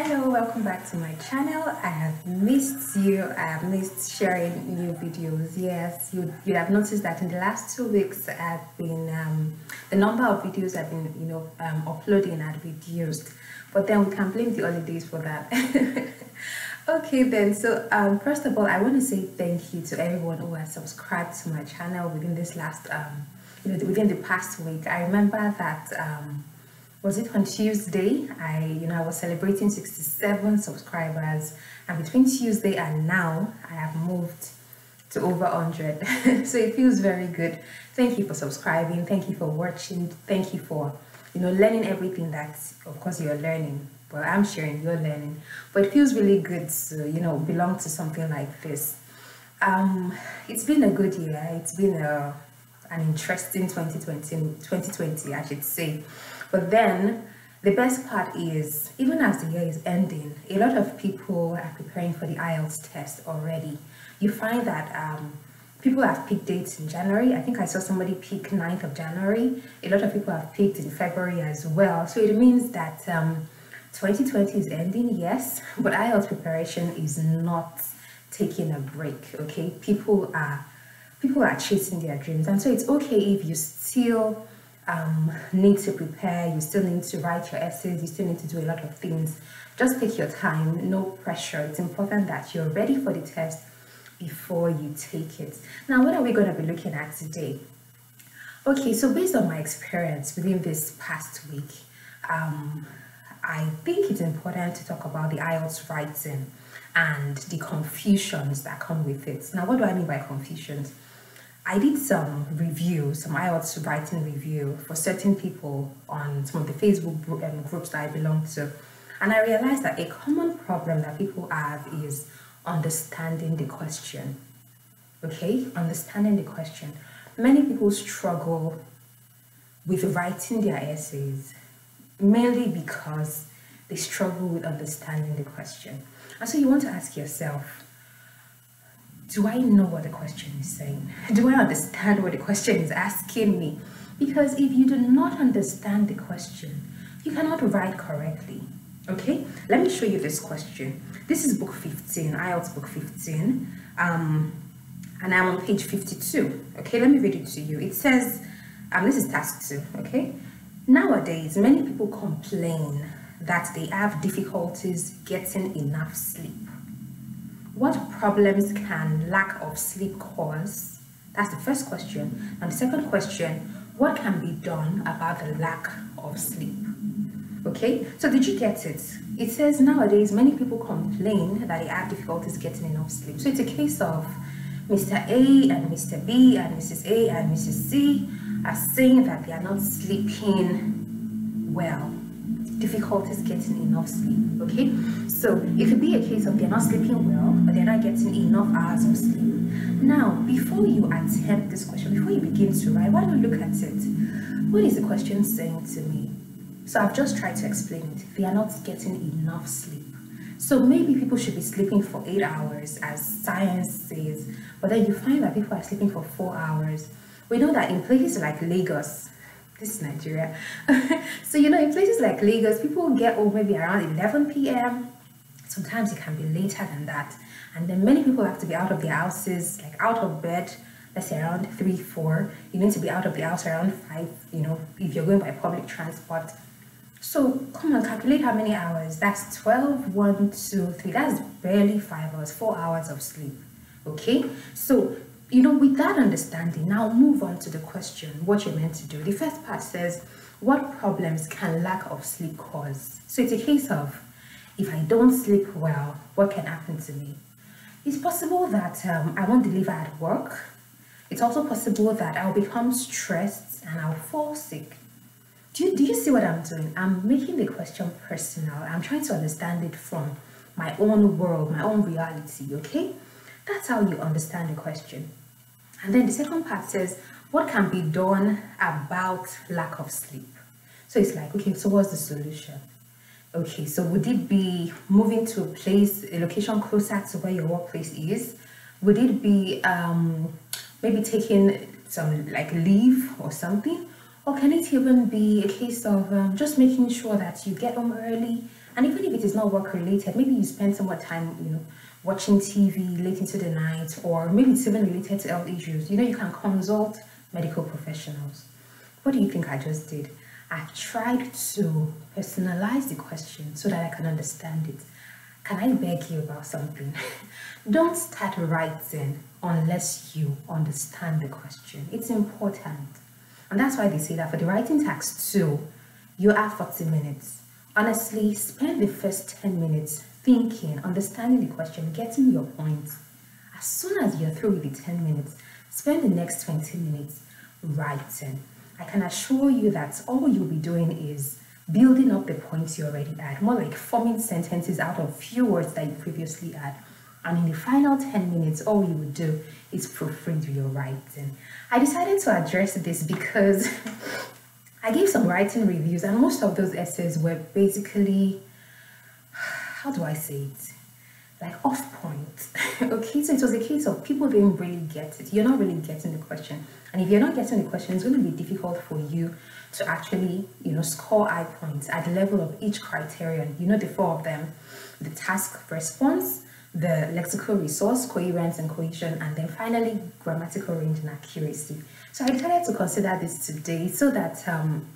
Hello, welcome back to my channel. I have missed you. I have missed sharing new videos. Yes, you you have noticed that in the last two weeks I've been um, the number of videos I've been you know um, uploading had reduced, but then we can blame the holidays for that. okay then, so um, first of all, I want to say thank you to everyone who has subscribed to my channel within this last um, you know within the past week. I remember that um, was it on Tuesday? I, you know, I was celebrating 67 subscribers, and between Tuesday and now, I have moved to over 100. so it feels very good. Thank you for subscribing. Thank you for watching. Thank you for, you know, learning everything that, of course, you're learning. Well, I'm sharing, you're learning. But it feels really good to, you know, belong to something like this. Um, it's been a good year. It's been a, an interesting 2020, 2020, I should say. But then the best part is, even as the year is ending, a lot of people are preparing for the IELTS test already. You find that um, people have picked dates in January. I think I saw somebody pick 9th of January. A lot of people have picked in February as well. So it means that um, 2020 is ending, yes, but IELTS preparation is not taking a break, okay? People are people are chasing their dreams. And so it's okay if you still um, need to prepare, you still need to write your essays, you still need to do a lot of things. Just take your time, no pressure. It's important that you're ready for the test before you take it. Now, what are we going to be looking at today? Okay, so based on my experience within this past week, um, I think it's important to talk about the IELTS writing and the confusions that come with it. Now, what do I mean by confusions? I did some review, some IELTS writing review for certain people on some of the Facebook um, groups that I belong to. And I realized that a common problem that people have is understanding the question. Okay, understanding the question. Many people struggle with writing their essays mainly because they struggle with understanding the question. And so you want to ask yourself, do I know what the question is saying? Do I understand what the question is asking me? Because if you do not understand the question, you cannot write correctly. Okay, let me show you this question. This is book 15, IELTS book 15, um, and I'm on page 52. Okay, let me read it to you. It says, um, this is task two. Okay, nowadays many people complain that they have difficulties getting enough sleep. What problems can lack of sleep cause? That's the first question. And the second question, what can be done about the lack of sleep? Okay, so did you get it? It says nowadays many people complain that they have difficulties getting enough sleep. So it's a case of Mr. A and Mr. B and Mrs. A and Mrs. C are saying that they are not sleeping well difficulties getting enough sleep. Okay, so it could be a case of they're not sleeping well, but they're not getting enough hours of sleep. Now, before you attempt this question, before you begin to write, why don't you look at it? What is the question saying to me? So I've just tried to explain it. They are not getting enough sleep. So maybe people should be sleeping for eight hours, as science says, but then you find that people are sleeping for four hours. We know that in places like Lagos, this is Nigeria. so, you know, in places like Lagos, people get home maybe around 11 p.m. Sometimes it can be later than that. And then many people have to be out of their houses, like out of bed, let's say around 3, 4. You need to be out of the house around 5, you know, if you're going by public transport. So come on, calculate how many hours. That's 12, 1, 2, 3. That's barely 5 hours, 4 hours of sleep. Okay? So you know, with that understanding, now move on to the question, what you're meant to do. The first part says, what problems can lack of sleep cause? So it's a case of, if I don't sleep well, what can happen to me? It's possible that um, I won't deliver at work. It's also possible that I'll become stressed and I'll fall sick. Do you, do you see what I'm doing? I'm making the question personal. I'm trying to understand it from my own world, my own reality, okay? That's how you understand the question. And then the second part says, what can be done about lack of sleep? So it's like, okay, so what's the solution? Okay, so would it be moving to a place, a location closer to where your workplace is? Would it be um, maybe taking some like leave or something? Or can it even be a case of um, just making sure that you get home early And even if it is not work related, maybe you spend some more time, you know, watching TV late into the night, or maybe it's even related to health issues. You know, you can consult medical professionals. What do you think I just did? I've tried to personalize the question so that I can understand it. Can I beg you about something? Don't start writing unless you understand the question. It's important. And that's why they say that for the writing task two, you have 40 minutes. Honestly, spend the first 10 minutes thinking, understanding the question, getting your point. As soon as you're through with the 10 minutes, spend the next 20 minutes writing. I can assure you that all you'll be doing is building up the points you already had, more like forming sentences out of few words that you previously had. And in the final 10 minutes, all you would do is proofread your writing. I decided to address this because I gave some writing reviews, and most of those essays were basically, how do I say it? Like off point. okay, so it was a case of people didn't really get it. You're not really getting the question. And if you're not getting the question, it's going to be difficult for you to actually, you know, score high points at the level of each criterion. You know, the four of them, the task response, the lexical resource, coherence and cohesion, and then finally grammatical range and accuracy. So I decided to consider this today so that um,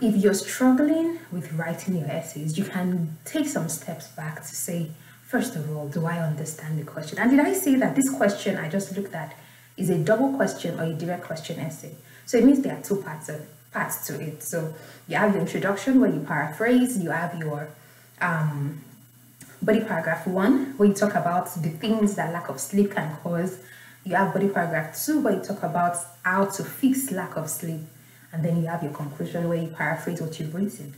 if you're struggling with writing your essays, you can take some steps back to say, first of all, do I understand the question? And did I say that this question I just looked at is a double question or a direct question essay? So it means there are two parts of parts to it. So you have your introduction where you paraphrase, you have your um, body paragraph one, where you talk about the things that lack of sleep can cause. You have body paragraph two, where you talk about how to fix lack of sleep. And then you have your conclusion where you paraphrase what you've written.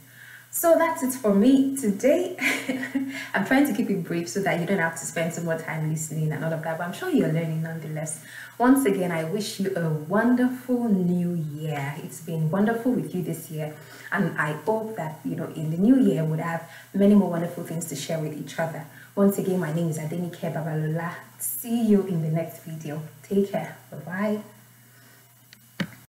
So that's it for me today. I'm trying to keep it brief so that you don't have to spend some more time listening and all of that, but I'm sure you're learning nonetheless. Once again, I wish you a wonderful new year. It's been wonderful with you this year, and I hope that you know in the new year we'll have many more wonderful things to share with each other. Once again, my name is Adenike Babalola. See you in the next video. Take care. Bye bye.